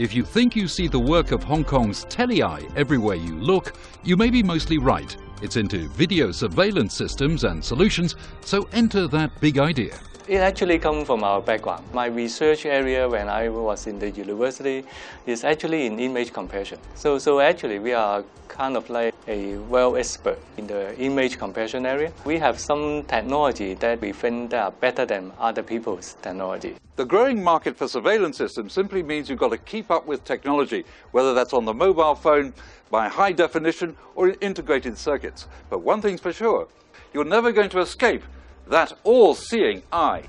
If you think you see the work of Hong Kong's TeleEye everywhere you look, you may be mostly right. It's into video surveillance systems and solutions, so enter that big idea. It actually comes from our background. My research area when I was in the university is actually in image compression. So, so actually we are kind of like a well expert in the image compression area. We have some technology that we think that are better than other people's technology. The growing market for surveillance systems simply means you've got to keep up with technology, whether that's on the mobile phone, by high definition, or in integrated circuits. But one thing's for sure, you're never going to escape that all-seeing eye.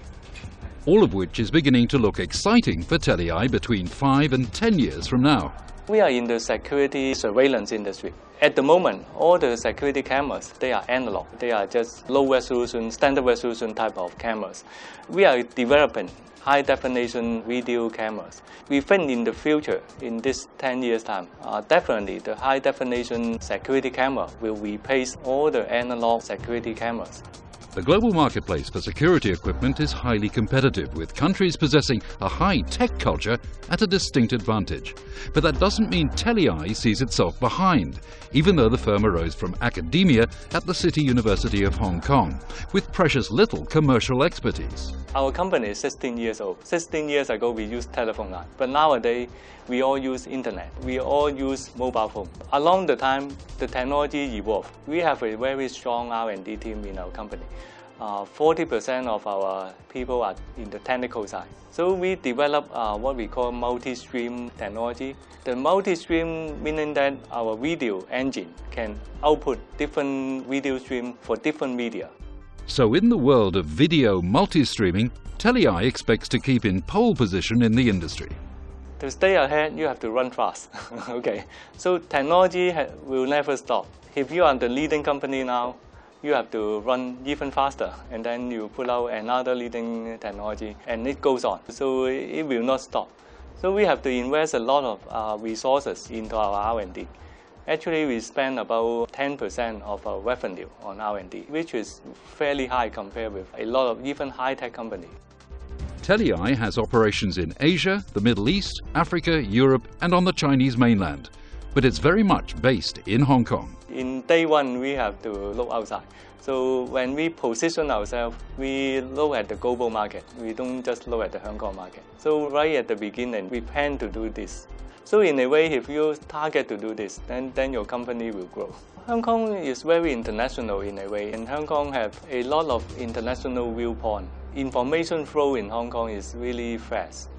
All of which is beginning to look exciting for TeleEye between 5 and 10 years from now. We are in the security surveillance industry. At the moment, all the security cameras, they are analog. They are just low resolution, standard resolution type of cameras. We are developing high definition video cameras. We think in the future, in this 10 years time, uh, definitely the high definition security camera will replace all the analog security cameras. The global marketplace for security equipment is highly competitive, with countries possessing a high tech culture at a distinct advantage. But that doesn't mean TeleEye sees itself behind, even though the firm arose from academia at the City University of Hong Kong, with precious little commercial expertise. Our company is 16 years old. 16 years ago, we used telephone line. But nowadays, we all use internet. We all use mobile phone. Along the time, the technology evolved. We have a very strong R&D team in our company. 40% uh, of our people are in the technical side. So we develop uh, what we call multi-stream technology. The multi-stream meaning that our video engine can output different video stream for different media. So in the world of video multi-streaming, TeleEye expects to keep in pole position in the industry. To stay ahead, you have to run fast. okay, so technology will never stop. If you are the leading company now, you have to run even faster and then you pull out another leading technology and it goes on. So it will not stop. So we have to invest a lot of uh, resources into our R&D. Actually, we spend about 10% of our revenue on R&D, which is fairly high compared with a lot of even high-tech companies. TeleEye has operations in Asia, the Middle East, Africa, Europe and on the Chinese mainland but it's very much based in Hong Kong. In day one, we have to look outside. So when we position ourselves, we look at the global market. We don't just look at the Hong Kong market. So right at the beginning, we plan to do this. So in a way, if you target to do this, then, then your company will grow. Hong Kong is very international in a way, and Hong Kong have a lot of international viewpoint. Information flow in Hong Kong is really fast.